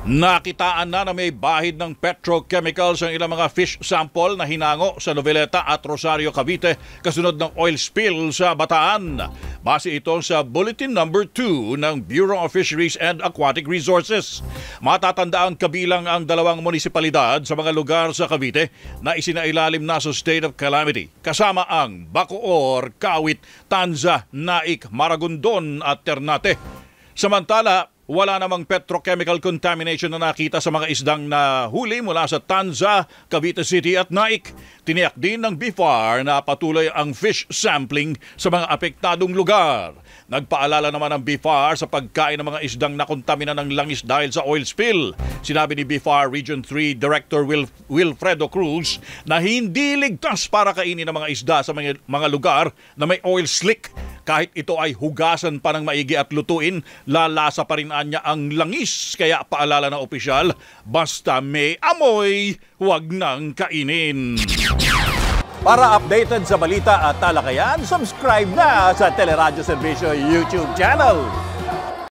Nakitaan na na may bahid ng petrochemicals ang ilang mga fish sample na hinango sa Noveleta at Rosario, Cavite kasunod ng oil spill sa Bataan. Base ito sa Bulletin Number 2 ng Bureau of Fisheries and Aquatic Resources. Matatandaan kabilang ang dalawang munisipalidad sa mga lugar sa Cavite na isinailalim na sa state of calamity kasama ang Bacoor, Kawit, Tanza, Naik, Maragondon at Ternate. Samantala, wala namang petrochemical contamination na nakita sa mga isdang na huli mula sa Tanza, Cavite City at Naik. Tiniyak din ng BIFAR na patuloy ang fish sampling sa mga apektadong lugar. Nagpaalala naman ang BIFAR sa pagkain ng mga isdang nakontamina ng langis dahil sa oil spill. Sinabi ni BIFAR Region 3 Director Wil- Wilfredo Cruz na hindi ligtas para kainin ng mga isda sa mga, mga lugar na may oil slick kahit ito ay hugasan pa ng maigi at lutuin, lalasa pa rin niya ang langis. Kaya paalala ng opisyal, basta may amoy, huwag nang kainin. Para updated sa balita at talakayan, subscribe na sa Teleradyo Servisyo YouTube channel.